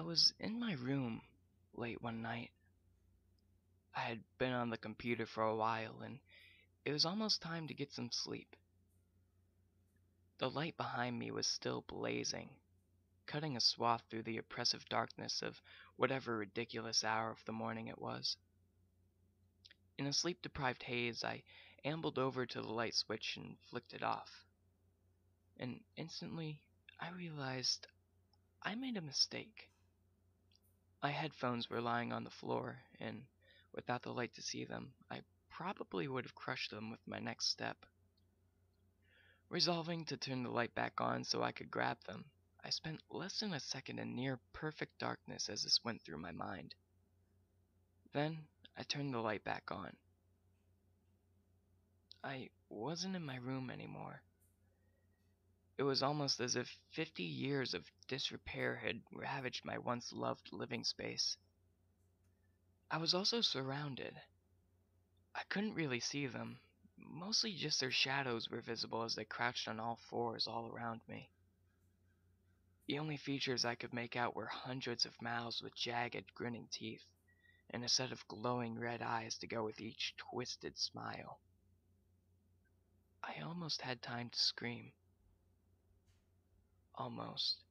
I was in my room late one night. I had been on the computer for a while, and it was almost time to get some sleep. The light behind me was still blazing, cutting a swath through the oppressive darkness of whatever ridiculous hour of the morning it was. In a sleep deprived haze I ambled over to the light switch and flicked it off. And instantly I realized I made a mistake. My headphones were lying on the floor, and without the light to see them, I probably would have crushed them with my next step. Resolving to turn the light back on so I could grab them, I spent less than a second in near perfect darkness as this went through my mind. Then I turned the light back on. I wasn't in my room anymore. It was almost as if fifty years of disrepair had ravaged my once loved living space. I was also surrounded. I couldn't really see them. Mostly just their shadows were visible as they crouched on all fours all around me. The only features I could make out were hundreds of mouths with jagged, grinning teeth, and a set of glowing red eyes to go with each twisted smile. I almost had time to scream almost.